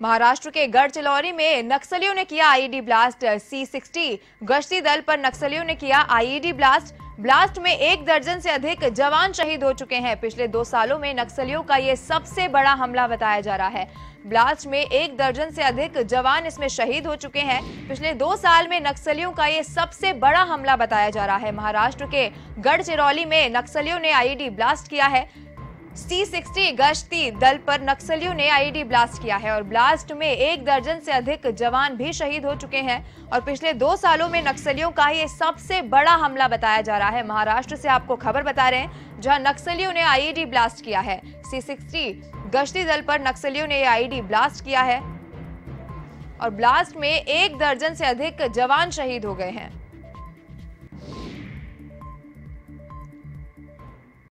महाराष्ट्र के गढ़चिलौरी में नक्सलियों ने किया आईईडी ब्लास्ट सी सिक्सटी गश्ती दल पर नक्सलियों ने किया आईईडी ब्लास्ट। ब्लास्ट में एक दर्जन से अधिक जवान शहीद हो चुके हैं। पिछले दो सालों में नक्सलियों का ये सबसे बड़ा हमला बताया जा रहा है। ब्लास्ट में एक दर्जन से अधिक जवान इसमें शहीद हो चुके हैं। पिछले दो साल में नक्सलियों का ये सबसे बड़ा हमला बताया जा रहा है। महाराष्ट्र के गढ़चिरौली में नक्सलियों ने आईईडी ब्लास्ट किया है। सी सिक्सटी गश्ती दल पर नक्सलियों ने आईडी ब्लास्ट किया है और ब्लास्ट में एक दर्जन से अधिक जवान भी शहीद हो चुके हैं। और पिछले दो सालों में नक्सलियों का ये सबसे बड़ा हमला बताया जा रहा है। महाराष्ट्र से आपको खबर बता रहे हैं, जहाँ नक्सलियों ने आईईडी ब्लास्ट किया है। सी सिक्सटी गश्ती दल पर नक्सलियों ने आईडी ब्लास्ट किया है। और ब्लास्ट में एक दर्जन से अधिक जवान शहीद हो गए हैं।